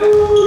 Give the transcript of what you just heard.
Woo!